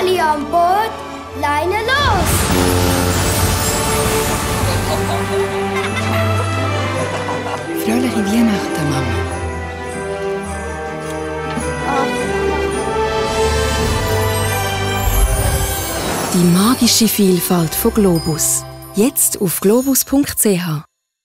Alle an Bord, Leine los! Fröhliche Weihnachten, Mama. Die magische Vielfalt von Globus. Jetzt auf globus.ch.